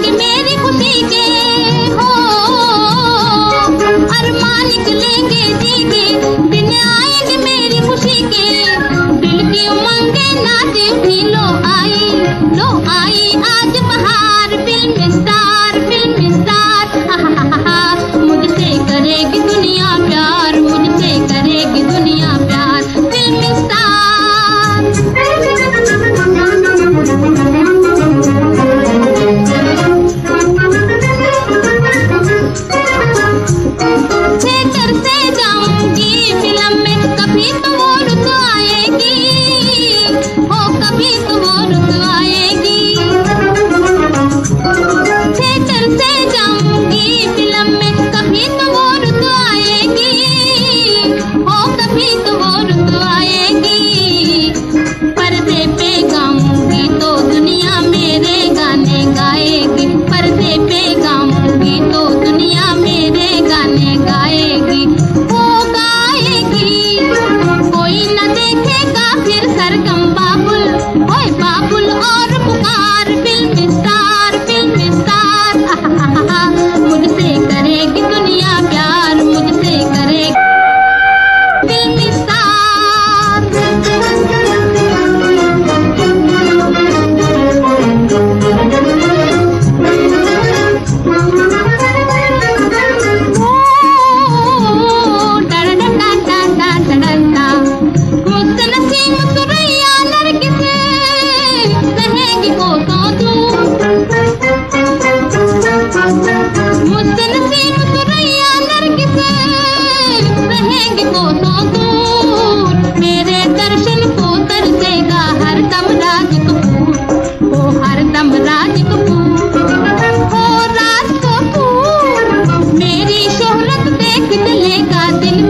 चाँद मेरी खुशी के हो। अरमान निकलेंगे जी के बिन आएँगे मेरी खुशी के। दिल की उमंगे नाचे? दिल